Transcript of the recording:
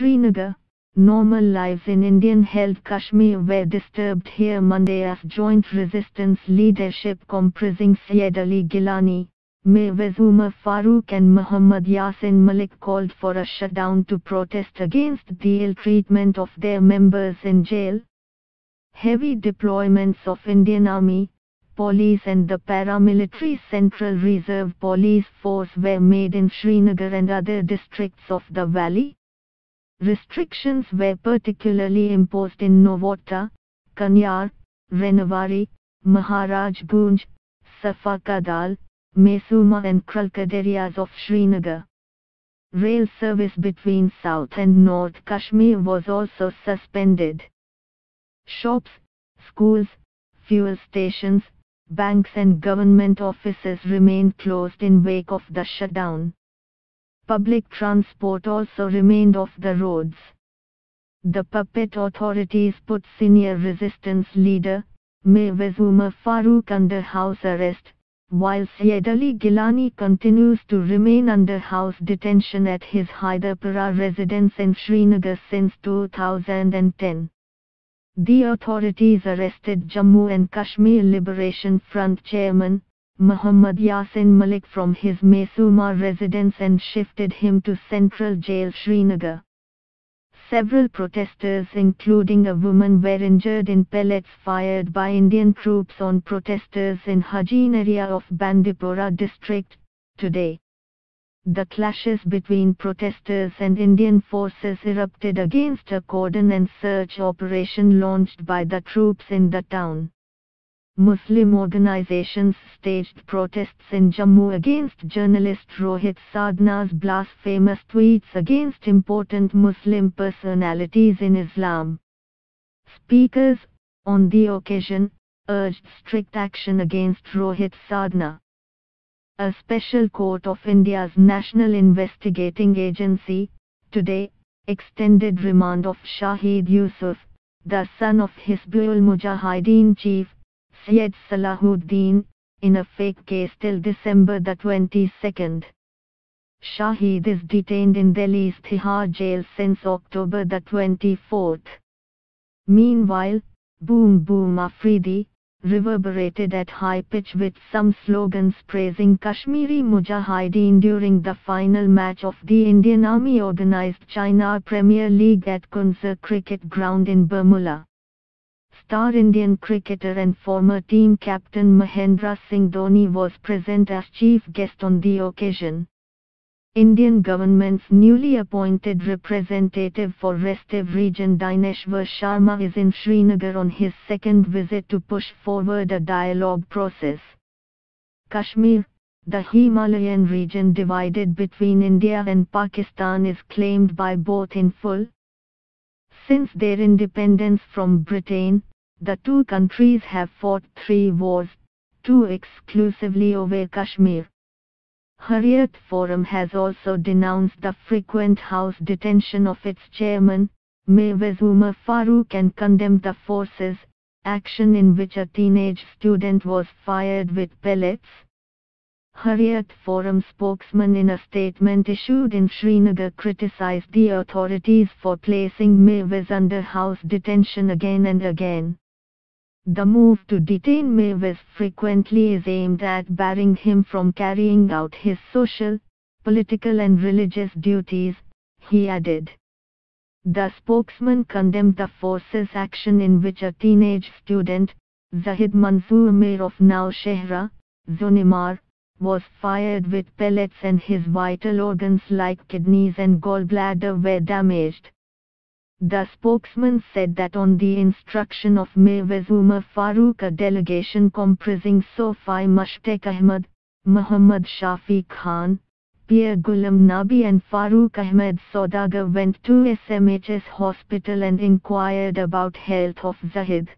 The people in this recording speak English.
Srinagar, normal lives in Indian held Kashmir were disturbed here Monday as joint resistance leadership comprising Syed Ali Gilani, Mirwaiz Umar Farooq and Muhammad Yasin Malik called for a shutdown to protest against the ill treatment of their members in jail. Heavy deployments of Indian Army, Police and the paramilitary Central Reserve Police Force were made in Srinagar and other districts of the valley. Restrictions were particularly imposed in Nowhatta, Khanyar, Rainawari, Maharajgunj, Safakadal, Maisuma and Kralkhud areas of Srinagar. Rail service between South and North Kashmir was also suspended. Shops, schools, fuel stations, banks and government offices remained closed in wake of the shutdown. Public transport also remained off the roads. The puppet authorities put senior resistance leader, Mirwaiz Umar Farooq under house arrest, while Syed Ali Gilani continues to remain under house detention at his Hyderpara residence in Srinagar since 2010. The authorities arrested Jammu and Kashmir Liberation Front chairman, Muhammad Yasin Malik from his Maisuma residence and shifted him to Central Jail Srinagar. Several protesters including a woman were injured in pellets fired by Indian troops on protesters in Hajin area of Bandipora district, today. The clashes between protesters and Indian forces erupted against a cordon and search operation launched by the troops in the town. Muslim organizations staged protests in Jammu against journalist Rohit Sardana's blasphemous tweets against important Muslim personalities in Islam. Speakers, on the occasion, urged strict action against Rohit Sardana a special court of India's National Investigating Agency, today, extended remand of Shahid Yusuf, the son of Hizbul Mujahideen chief, Syed Salahuddin, in a fake case till December the 22nd. Shahid is detained in Delhi's Tihar jail since October the 24th. Meanwhile, Boom Boom Afridi, reverberated at high pitch with some slogans praising Kashmiri Mujahideen during the final match of the Indian Army organized Chinar Premier League at Kunza Cricket Ground in Baramulla. Star Indian cricketer and former team captain Mahendra Singh Dhoni was present as chief guest on the occasion. Indian government's newly appointed representative for restive region Dineshwar Sharma is in Srinagar on his second visit to push forward a dialogue process. Kashmir, the Himalayan region divided between India and Pakistan is claimed by both in full. Since their independence from Britain, the two countries have fought three wars, two exclusively over Kashmir. Hurriyat Forum has also denounced the frequent house detention of its chairman, Mirwaiz Umar Farooq and condemned the forces, action in which a teenage student was fired with pellets. Hurriyat Forum spokesman in a statement issued in Srinagar criticized the authorities for placing Mirwaiz under house detention again and again. The move to detain Mirwaiz frequently is aimed at barring him from carrying out his social, political and religious duties, he added. The spokesman condemned the force's action in which a teenage student, Zahid Manzoor Mir of Naushehra, Zunimar, was fired with pellets and his vital organs like kidneys and gallbladder were damaged. The spokesman said that on the instruction of Mirwaiz Umar Farooq a delegation comprising Sofi Mushtaq Ahmad, Muhammad Shafi Khan, Pir Ghulam Nabi and Farooq Ahmed Saudagar went to SMHS hospital and inquired about health of Zahid.